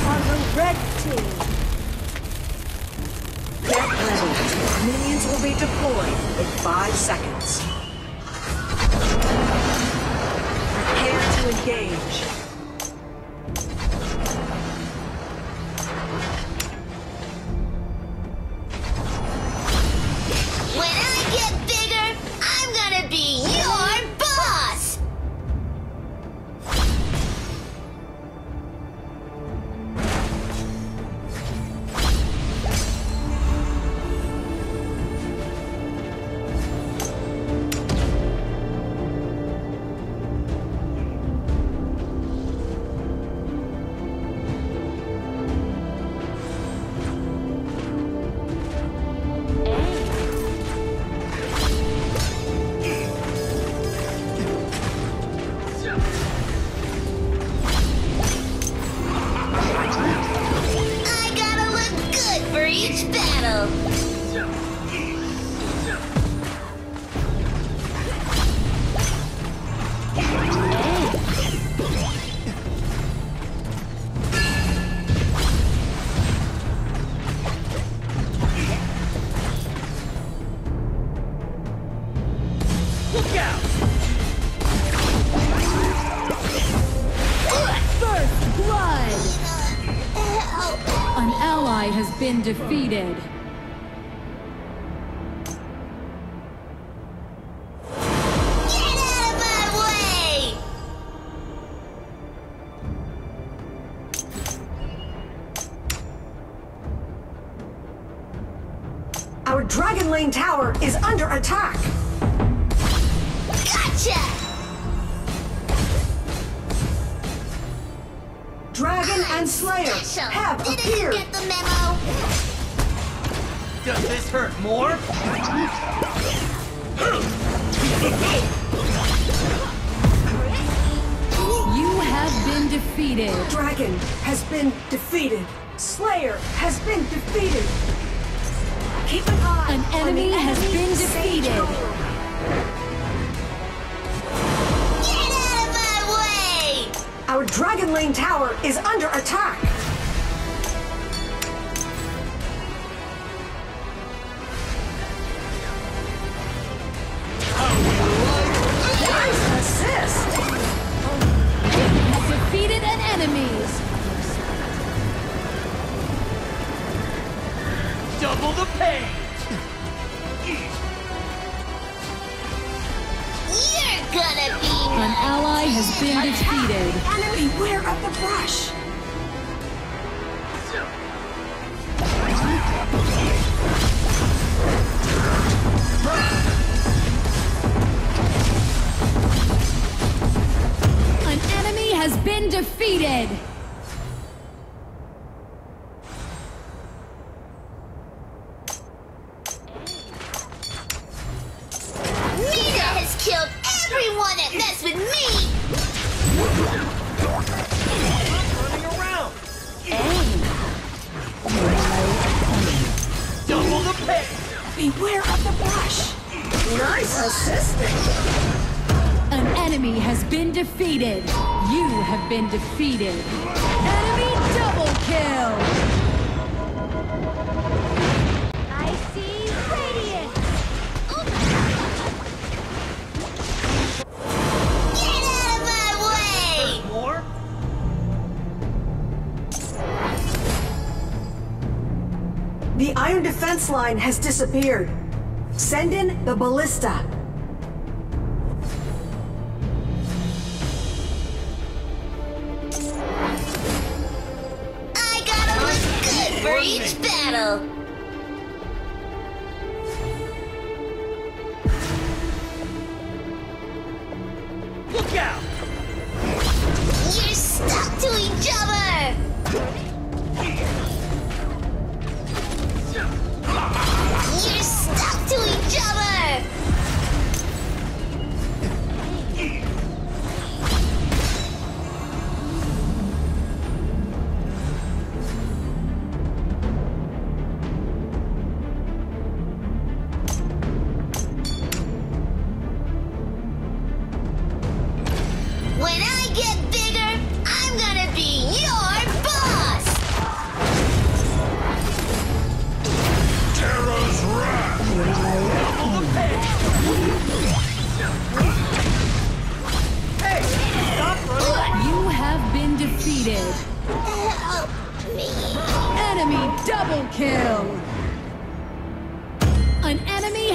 on the red team. Get ready. Minions will be deployed in five seconds. Prepare to engage. Been defeated. And Slayer Special. have Didn't appeared. get the memo? Does this hurt more? You have been defeated. Dragon has been defeated. Slayer has been defeated. Keep an eye An on enemy has enemy been Sage defeated. Dragon Lane tower is under attack. Nice assist. Has defeated an enemy. Double the pain! You're gonna be An ally has been defeated. Enemy, beware of the brush. An enemy has been defeated. Beware of the brush. Nice assisting. An enemy has been defeated. You have been defeated. Enemy double kill. Iron defense line has disappeared. Send in the ballista.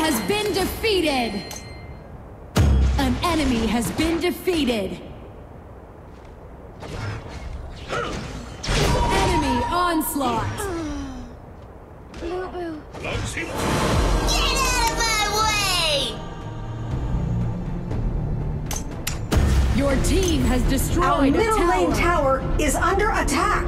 Has been defeated! An enemy has been defeated! Enemy onslaught! Get out of my way! Your team has Our destroyed a middle lane tower is under attack.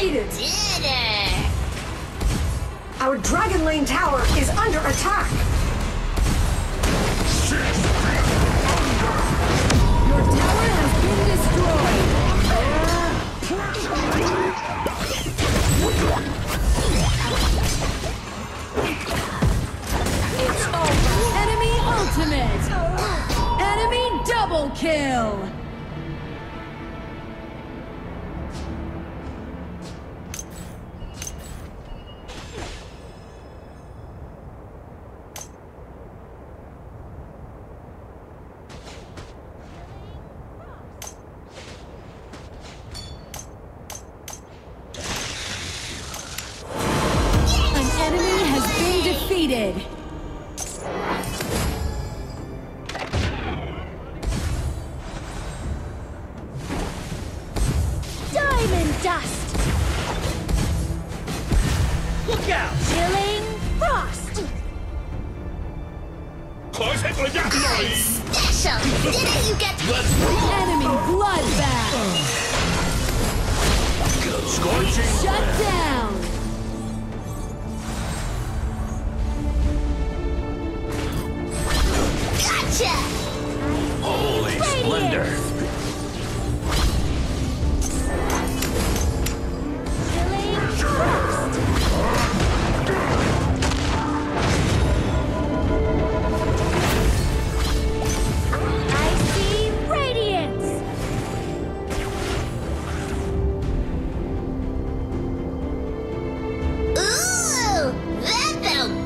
Been my defeated. dinner! Our dragon lane tower is under attack. Your tower has been destroyed! It's over. Enemy ultimate! Enemy double kill! Defeated!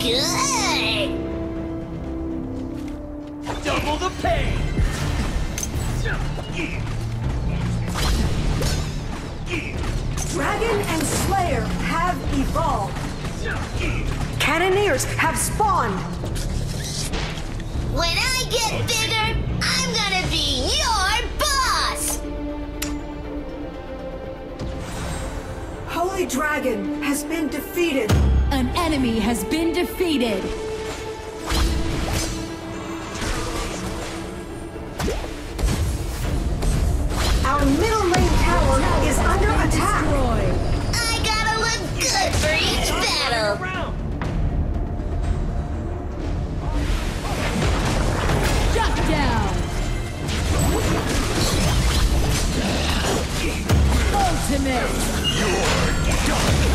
Good! Double the pain! Dragon and Slayer have evolved. Cannoneers have spawned. When I get bigger, I'm gonna be your boss! Holy Dragon has been defeated. An enemy has been defeated!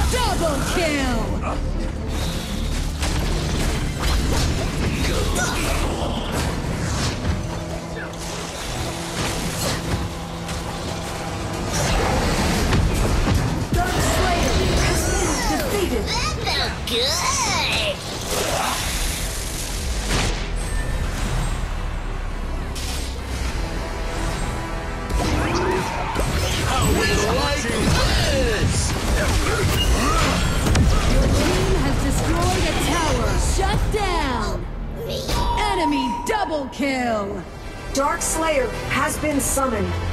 Double kill! Has been defeated. That felt good! Double kill! Dark Slayer has been summoned.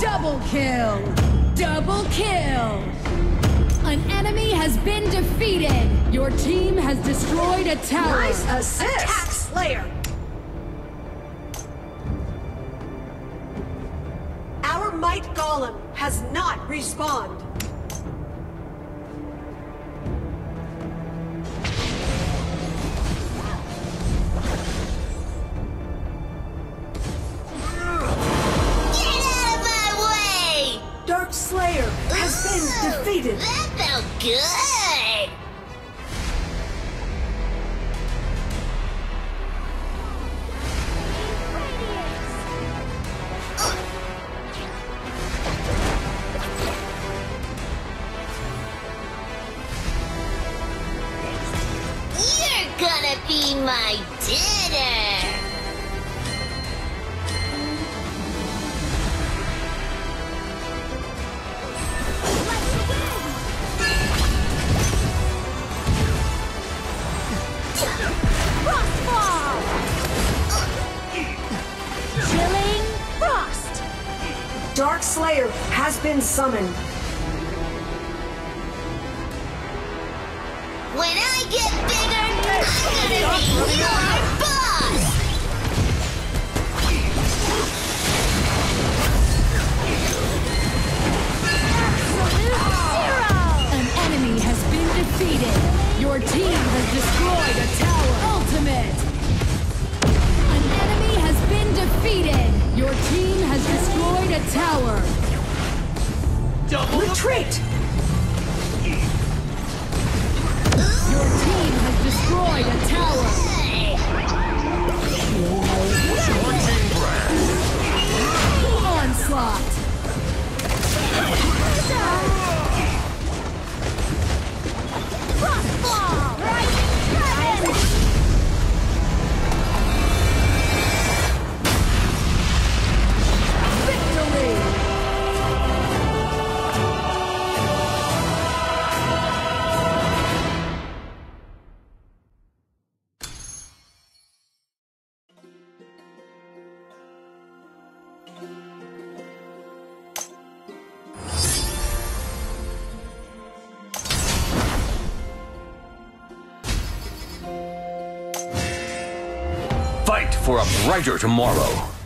Double kill! Double kill! An enemy has been defeated! Your team has destroyed a tower! Nice assist! Attack Slayer! Our Might Golem has not respawned! defeated. That felt good. zusammen. for a brighter tomorrow.